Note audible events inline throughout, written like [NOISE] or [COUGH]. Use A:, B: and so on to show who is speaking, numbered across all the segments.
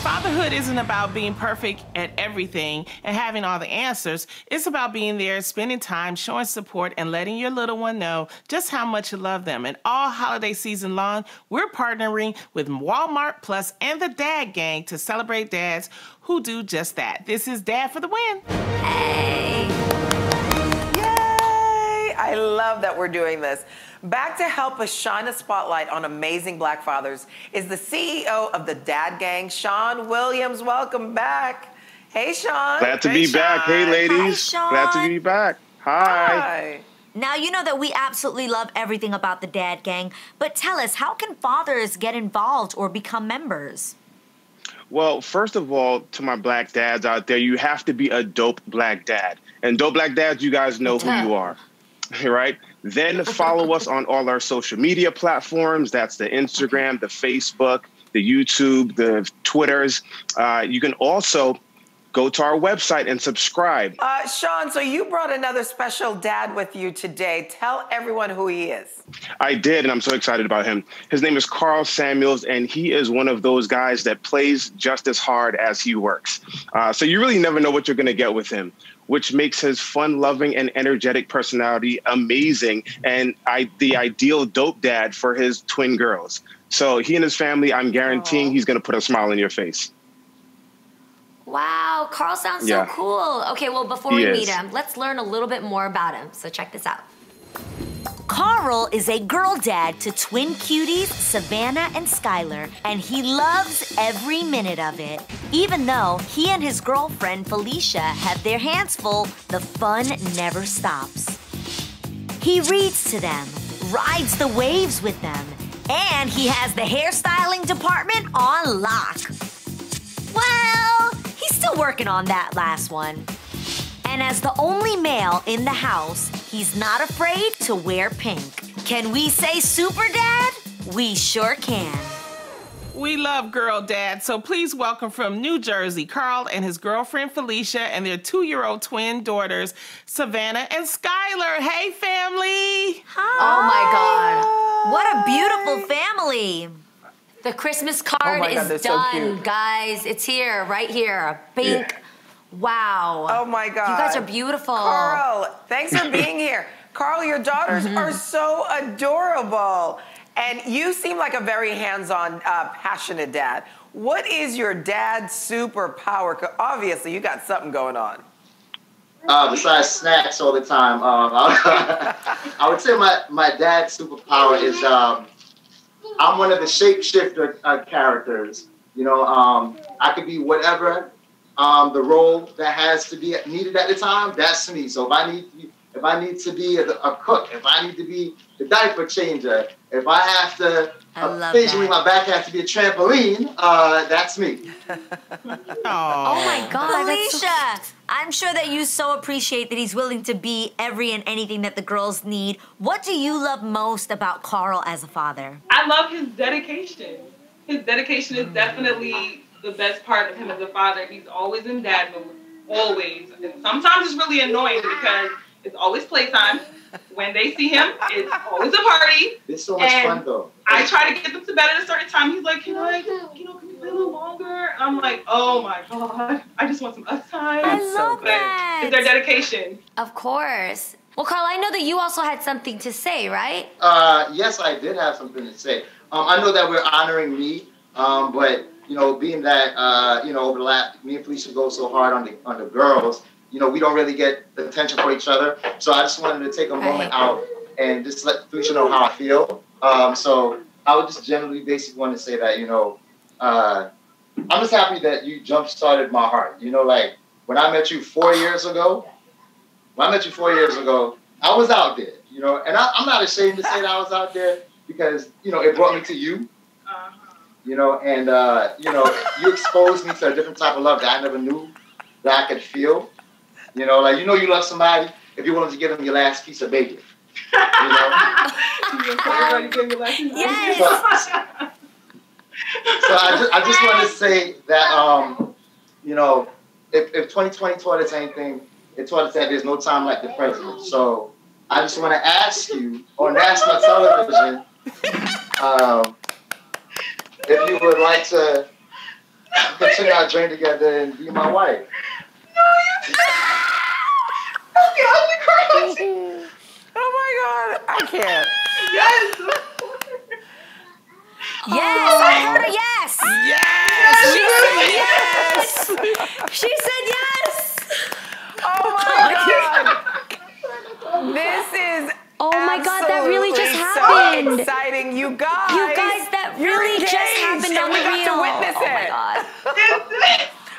A: Fatherhood isn't about being perfect at everything and having all the answers. It's about being there, spending time, showing support, and letting your little one know just how much you love them. And all holiday season long, we're partnering with Walmart Plus and the Dad Gang to celebrate dads who do just that. This is Dad for the Win.
B: Hey.
C: Yay! I love that we're doing this. Back to help us shine a spotlight on amazing black fathers is the CEO of the Dad Gang, Sean Williams. Welcome back. Hey, Sean.
D: Glad to
A: Hey,
D: be back. Hey, ladies.
B: Hi,
D: Glad to be back. Hi.
C: Hi.
B: Now, you know that we absolutely love everything about the Dad Gang, but tell us, how can fathers get involved or become members?
D: Well, first of all, to my black dads out there, you have to be a dope black dad. And dope black dads, you guys know who you [LAUGHS] are, [LAUGHS] right? Then follow us on all our social media platforms. That's the Instagram, the Facebook, the YouTube, the Twitters. Uh, you can also go to our website and subscribe.
C: Uh, Sean, so you brought another special dad with you today. Tell everyone who he is.
D: I did, and I'm so excited about him. His name is Carl Samuels, and he is one of those guys that plays just as hard as he works. Uh, so you really never know what you're going to get with him, which makes his fun-loving and energetic personality amazing, and I, the ideal dope dad for his twin girls. So he and his family, I'm guaranteeing
C: Aw.
D: he's going to put a smile on your face.
E: Wow, Carl sounds
D: Yeah.
E: so cool. Okay, well, before
D: He
E: we
D: is.
E: meet him, let's learn a little bit more about him. So check this out.
B: Carl is a girl dad to twin cuties, Savannah and Skylar, and he loves every minute of it. Even though he and his girlfriend Felicia have their hands full, the fun never stops. He reads to them, rides the waves with them, and he has the hairstyling department on lock. Well, he's still working on that last one. And as the only male in the house, he's not afraid to wear pink. Can we say super dad? We sure can.
A: We love Girl Dad, so please welcome from New Jersey, Carl and his girlfriend Felicia and their two year old twin daughters, Savannah and Skylar. Hey, family! Hi!
E: Oh my God.
B: What a beautiful family.
E: The Christmas card
C: Oh my God, they're
E: is
C: so
E: done,
C: cute.
E: guys. It's here, right here. Pink. Wow.
C: Oh my God.
E: You guys are beautiful.
C: Carl, thanks for being [LAUGHS] here. Carl, your daughters
E: Mm-hmm.
C: are so adorable. And you seem like a very hands on, uh, passionate dad. What is your dad's superpower? Obviously, you got something going on.
F: Uh, besides snacks all the time, um, [LAUGHS] I would say my, my dad's superpower is um, I'm one of the shapeshifter uh, characters. You know, um, I could be whatever um, the role that has to be needed at the time. That's me. So if I need if I need to be a, a cook, if I need to be the diaper changer, if I have to
B: I
F: occasionally
B: that.
F: my back has to be a trampoline, uh, that's me. [LAUGHS]
E: Oh my God. that's so
B: I'm sure that you so appreciate that he's willing to be every and anything that the girls need. What do you love most about Carl as a father?
G: I love his dedication. His dedication is definitely the best part of him as a father. He's always in dad mode, always. And sometimes it's really annoying because it's always playtime. When they see him, it's always a party.
F: It's so much
G: And
F: fun though.
G: I try to get them to bed at a certain time. He's like, can I, you know, can we play a little longer? And I'm like, oh my god, I just want some us time.
B: I
C: so
B: love
C: good.
B: that.
G: It's their dedication.
E: Of course. Well, Carl, I know that you also had something to say, right?
F: Uh, yes, I did have something to say. Um, I know that we're honoring me, um, but you know, being that uh, you know, over the last, me and Felicia go so hard on the on the girls, you know, we don't really get attention for each other. So I just wanted to take a moment
E: Right.
F: out and just let Felicia know how I feel. Um, so I would just generally, basically, want to say that you know, uh, I'm just happy that you jump started my heart. You know, like when I met you four years ago, when I met you four years ago, I was out there, you know, and I, I'm not ashamed to say that I was out there because, you know, it brought me to you,
G: Uh-huh.
F: you know, and, uh, you know, you exposed me to a different type of love that I never knew that I could feel. You know, like, you know, you love somebody if you're willing to give them your last piece of bacon. You know? [LAUGHS]
G: Everybody give me like,
B: Yes.
F: so I just, I just want to say that, um, you know, if, if 2020 taught us anything, it taught us that there's no time like the present. So I just want to ask you on national television um, if you would like to continue our dream together and be my wife.
G: That's the ugly [LAUGHS]
C: Oh my God, I can't.
G: Yes.
B: Yes, oh. I heard a yes.
A: Yes!
B: She said yes. [LAUGHS] She said yes.
C: Oh my God. This is
B: Oh my God, that really just happened.
C: So exciting, you guys.
B: You guys, that
C: You're
B: really just happened
C: and
B: on
C: we
B: the
C: got
B: real.
C: to witness
B: oh my. God.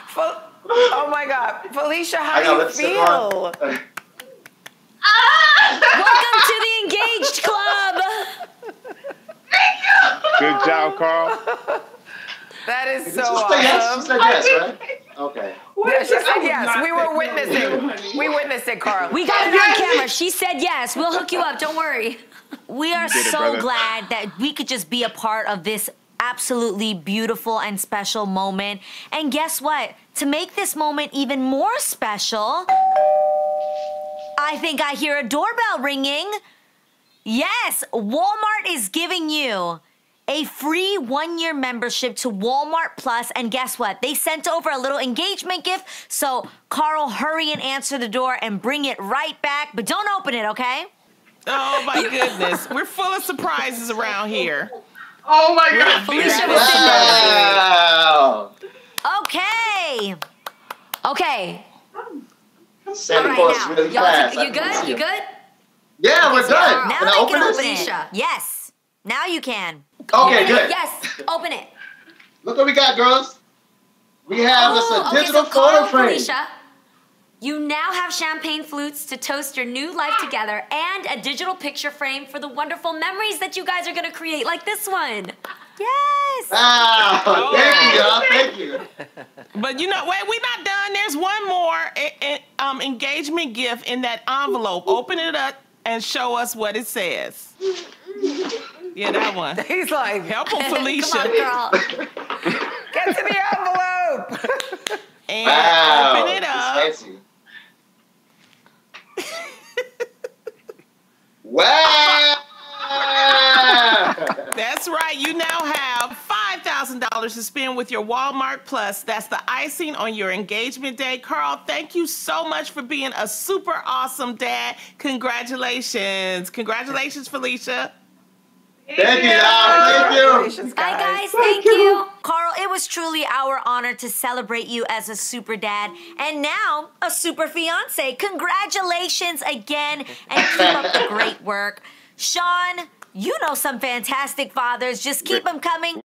C: Fel- oh my God, Felicia, how
F: I
C: do you
F: lipstick
C: feel?
F: on.
B: Welcome to the engaged club.
D: Good job, Carl. [LAUGHS]
C: That is
F: Did
C: so
F: she say yes? She said yes, right? Okay.
C: Yeah, she said yes. We were witnessing.
G: honey.
C: We witnessed it, Carl.
B: We got it on camera. She said yes. We'll hook you up. Don't worry. We are
D: did it,
B: so
D: brother.
B: glad that we could just be a part of this absolutely beautiful and special moment. And guess what? To make this moment even more special, I think I hear a doorbell ringing. Yes, Walmart is giving you a free one year membership to Walmart Plus. And guess what? They sent over a little engagement gift. So, Carl, hurry and answer the door and bring it right back. But don't open it, okay?
A: Oh my goodness. We're full of surprises around here.
G: Oh my God.
B: Felicia was.
F: Wow.
B: Okay. Okay.
F: Santa
B: All right,
F: Claus
B: now.
F: really
B: Y'all,
F: fast.
B: you good? You good?
F: Yeah, we're
B: Okay,
F: done.
B: Now
F: Can I
B: they
F: open
B: can open it. Yes. Now you can.
F: Okay,
B: Open it.
F: good.
B: Yes. Open it.
F: Look what we got, girls. We have this
B: Oh,
F: a
B: okay,
F: digital
B: so
F: photo frame.
B: Felicia, you now have champagne flutes to toast your new life together and a digital picture frame for the wonderful memories that you guys are going to create, like this one. Yes.
F: Wow, thank you, y'all. Thank you.
A: But you know, wait, we're not done. There's one more um, engagement gift in that envelope. Open it up and show us what it says. Yeah, that one. [LAUGHS]
C: He's like,
A: Help him, [LAUGHS]
B: Come on,
A: Felicia.
B: girl. [LAUGHS]
C: get to the envelope.
A: And
F: Wow.
A: open it up.
F: It's wow.
A: That's right. You now have $5,000 to spend with your Walmart Plus. That's the icing on your engagement day. Carl, thank you so much for being a super awesome dad. Congratulations. Congratulations, Felicia.
F: Thank you, y'all. Thank you.
B: Bye, guys. Thank you. Carl, it was truly our honor to celebrate you as a super dad and now a super fiance. Congratulations again and keep up the great work. Sean, you know some fantastic fathers. Just keep them coming.